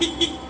hehehe